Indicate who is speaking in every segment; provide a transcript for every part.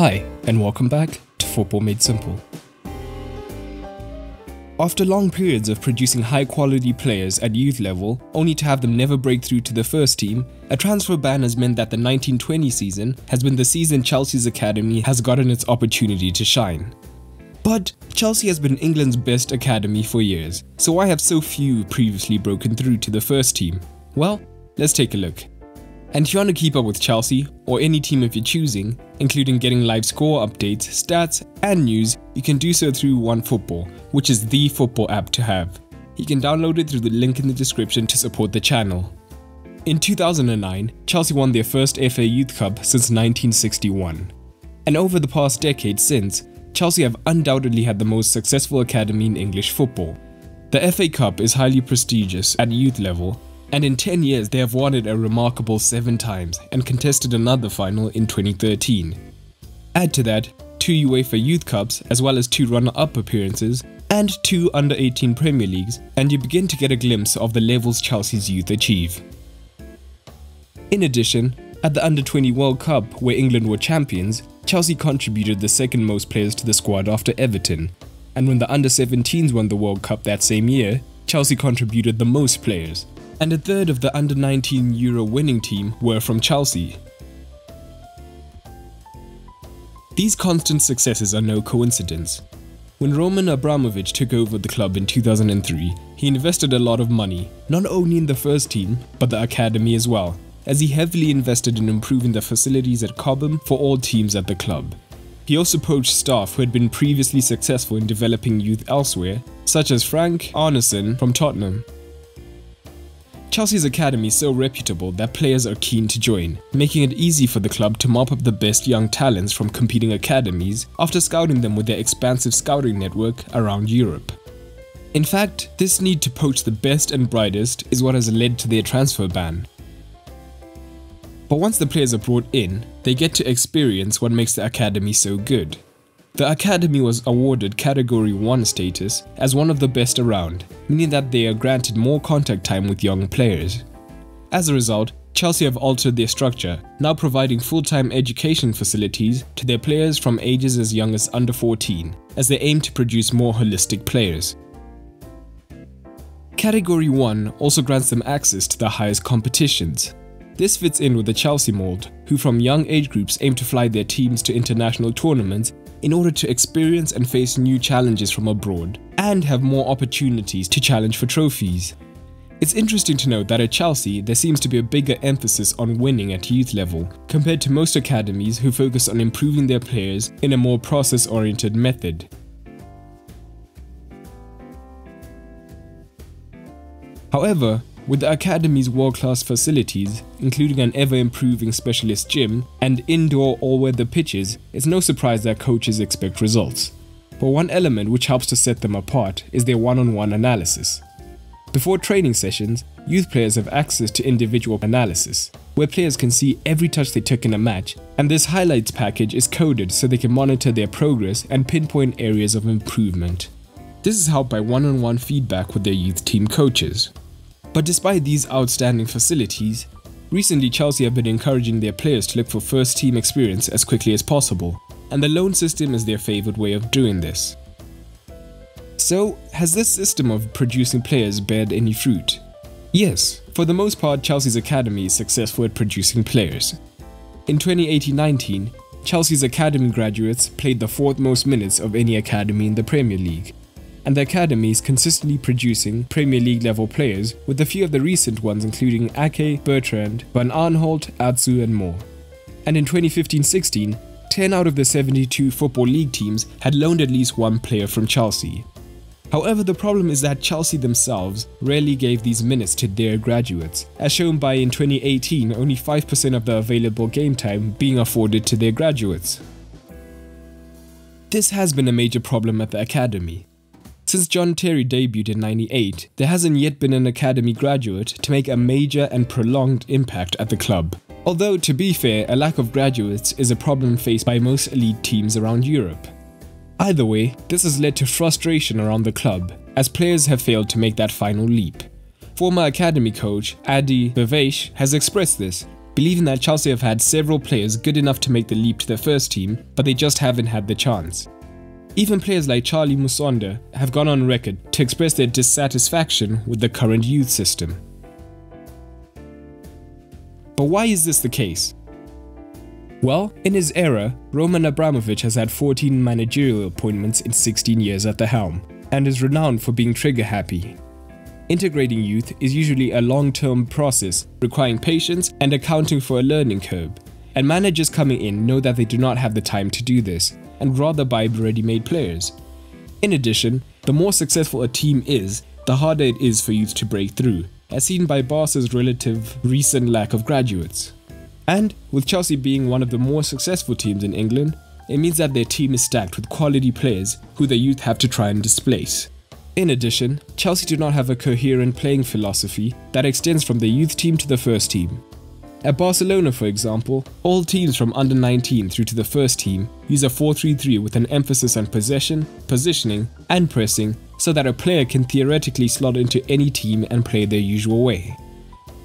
Speaker 1: Hi, and welcome back to Football Made Simple. After long periods of producing high quality players at youth level, only to have them never break through to the first team, a transfer ban has meant that the 1920 season has been the season Chelsea's academy has gotten its opportunity to shine. But Chelsea has been England's best academy for years, so why have so few previously broken through to the first team? Well, let's take a look. And if you want to keep up with Chelsea, or any team of your choosing, including getting live score updates, stats, and news, you can do so through OneFootball, which is the football app to have. You can download it through the link in the description to support the channel. In 2009, Chelsea won their first FA Youth Cup since 1961. And over the past decade since, Chelsea have undoubtedly had the most successful academy in English football. The FA Cup is highly prestigious at youth level and in 10 years they have won it a remarkable 7 times and contested another final in 2013. Add to that, 2 UEFA Youth Cups as well as 2 runner-up appearances and 2 under-18 Premier Leagues and you begin to get a glimpse of the levels Chelsea's youth achieve. In addition, at the Under-20 World Cup where England were champions, Chelsea contributed the second most players to the squad after Everton, and when the Under-17s won the World Cup that same year, Chelsea contributed the most players, and a third of the under 19 Euro winning team were from Chelsea. These constant successes are no coincidence. When Roman Abramovich took over the club in 2003, he invested a lot of money, not only in the first team, but the academy as well, as he heavily invested in improving the facilities at Cobham for all teams at the club. He also poached staff who had been previously successful in developing youth elsewhere, such as Frank Arnesen from Tottenham, Chelsea's academy is so reputable that players are keen to join, making it easy for the club to mop up the best young talents from competing academies after scouting them with their expansive scouting network around Europe. In fact, this need to poach the best and brightest is what has led to their transfer ban. But once the players are brought in, they get to experience what makes the academy so good. The Academy was awarded Category 1 status as one of the best around, meaning that they are granted more contact time with young players. As a result, Chelsea have altered their structure, now providing full-time education facilities to their players from ages as young as under 14, as they aim to produce more holistic players. Category 1 also grants them access to the highest competitions. This fits in with the Chelsea mold, who from young age groups aim to fly their teams to international tournaments in order to experience and face new challenges from abroad and have more opportunities to challenge for trophies. It's interesting to note that at Chelsea, there seems to be a bigger emphasis on winning at youth level, compared to most academies who focus on improving their players in a more process-oriented method. However, with the Academy's world-class facilities, including an ever-improving specialist gym and indoor all-weather pitches, it's no surprise that coaches expect results. But one element which helps to set them apart is their one-on-one -on -one analysis. Before training sessions, youth players have access to individual analysis, where players can see every touch they took in a match, and this highlights package is coded so they can monitor their progress and pinpoint areas of improvement. This is helped by one-on-one -on -one feedback with their youth team coaches. But despite these outstanding facilities, recently Chelsea have been encouraging their players to look for first team experience as quickly as possible, and the loan system is their favoured way of doing this. So, has this system of producing players bared any fruit? Yes, for the most part Chelsea's academy is successful at producing players. In 2018-19, Chelsea's academy graduates played the fourth most minutes of any academy in the Premier League, and the academy is consistently producing Premier League level players, with a few of the recent ones including Ake, Bertrand, Van Aanholt, Atsu and more. And in 2015-16, 10 out of the 72 Football League teams had loaned at least one player from Chelsea. However, the problem is that Chelsea themselves rarely gave these minutes to their graduates, as shown by in 2018 only 5% of the available game time being afforded to their graduates. This has been a major problem at the academy, since John Terry debuted in 98, there hasn't yet been an academy graduate to make a major and prolonged impact at the club. Although, to be fair, a lack of graduates is a problem faced by most elite teams around Europe. Either way, this has led to frustration around the club, as players have failed to make that final leap. Former academy coach Adi Viveash has expressed this, believing that Chelsea have had several players good enough to make the leap to their first team, but they just haven't had the chance. Even players like Charlie Musonda have gone on record to express their dissatisfaction with the current youth system. But why is this the case? Well, in his era, Roman Abramovich has had 14 managerial appointments in 16 years at the helm, and is renowned for being trigger happy. Integrating youth is usually a long term process requiring patience and accounting for a learning curve, and managers coming in know that they do not have the time to do this and rather buy ready made players. In addition, the more successful a team is, the harder it is for youth to break through, as seen by Barca's relative recent lack of graduates. And with Chelsea being one of the more successful teams in England, it means that their team is stacked with quality players who the youth have to try and displace. In addition, Chelsea do not have a coherent playing philosophy that extends from the youth team to the first team. At Barcelona, for example, all teams from under 19 through to the first team use a 4-3-3 with an emphasis on possession, positioning, and pressing so that a player can theoretically slot into any team and play their usual way.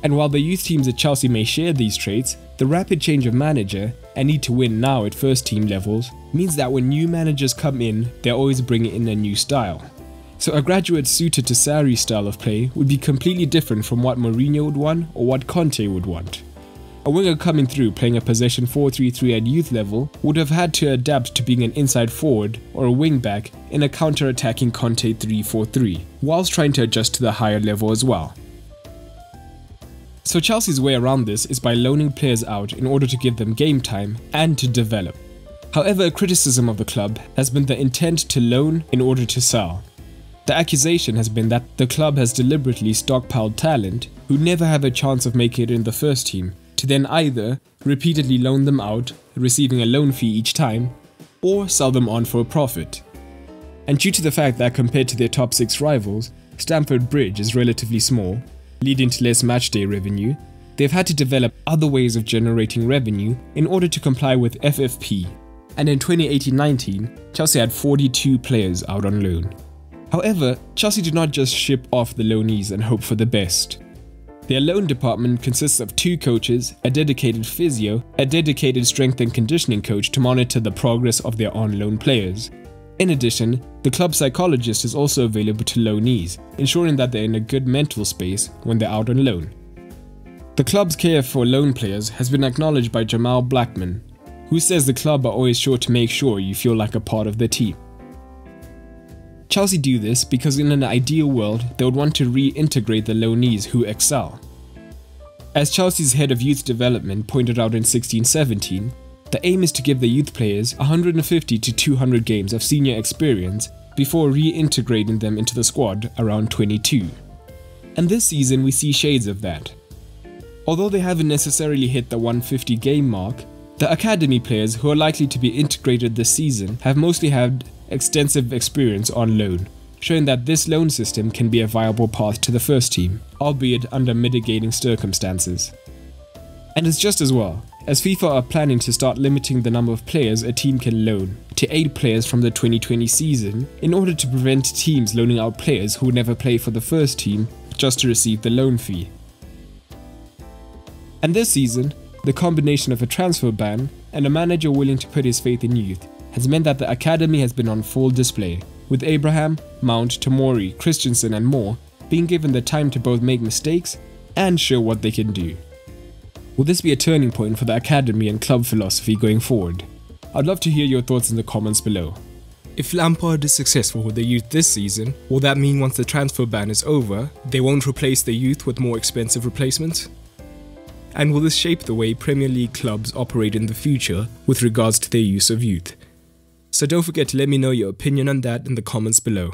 Speaker 1: And while the youth teams at Chelsea may share these traits, the rapid change of manager and need to win now at first team levels means that when new managers come in, they're always bringing in a new style. So a graduate suited to Sarri's style of play would be completely different from what Mourinho would want or what Conte would want. A winger coming through playing a possession 4-3-3 at youth level would have had to adapt to being an inside forward or a wing back in a counter-attacking Conte 3-4-3, whilst trying to adjust to the higher level as well. So Chelsea's way around this is by loaning players out in order to give them game time and to develop. However, a criticism of the club has been the intent to loan in order to sell. The accusation has been that the club has deliberately stockpiled talent who never have a chance of making it in the first team to then either repeatedly loan them out, receiving a loan fee each time, or sell them on for a profit. And due to the fact that compared to their top 6 rivals, Stamford Bridge is relatively small, leading to less matchday revenue, they've had to develop other ways of generating revenue in order to comply with FFP. And in 2018-19, Chelsea had 42 players out on loan. However, Chelsea did not just ship off the loanees and hope for the best. Their loan department consists of two coaches, a dedicated physio, a dedicated strength and conditioning coach to monitor the progress of their on loan players. In addition, the club psychologist is also available to loanees, ensuring that they're in a good mental space when they're out on loan. The club's care for loan players has been acknowledged by Jamal Blackman, who says the club are always sure to make sure you feel like a part of the team. Chelsea do this because in an ideal world, they would want to reintegrate the loanees who excel. As Chelsea's head of youth development pointed out in 1617, the aim is to give the youth players 150 to 200 games of senior experience before reintegrating them into the squad around 22. And this season we see shades of that. Although they haven't necessarily hit the 150 game mark, the academy players who are likely to be integrated this season have mostly had extensive experience on loan, showing that this loan system can be a viable path to the first team, albeit under mitigating circumstances. And it's just as well, as FIFA are planning to start limiting the number of players a team can loan to 8 players from the 2020 season in order to prevent teams loaning out players who never play for the first team just to receive the loan fee. And this season, the combination of a transfer ban and a manager willing to put his faith in youth has meant that the academy has been on full display, with Abraham, Mount, Tomori, Christensen and more being given the time to both make mistakes and show what they can do. Will this be a turning point for the academy and club philosophy going forward? I'd love to hear your thoughts in the comments below. If Lampard is successful with the youth this season, will that mean once the transfer ban is over, they won't replace the youth with more expensive replacements? And will this shape the way Premier League clubs operate in the future with regards to their use of youth? So don't forget to let me know your opinion on that in the comments below.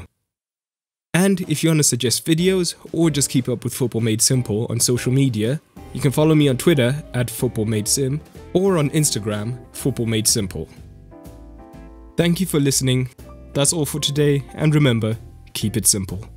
Speaker 1: And if you want to suggest videos or just keep up with Football Made Simple on social media, you can follow me on Twitter at Football Made Sim or on Instagram, Football Made Simple. Thank you for listening. That's all for today, and remember, keep it simple.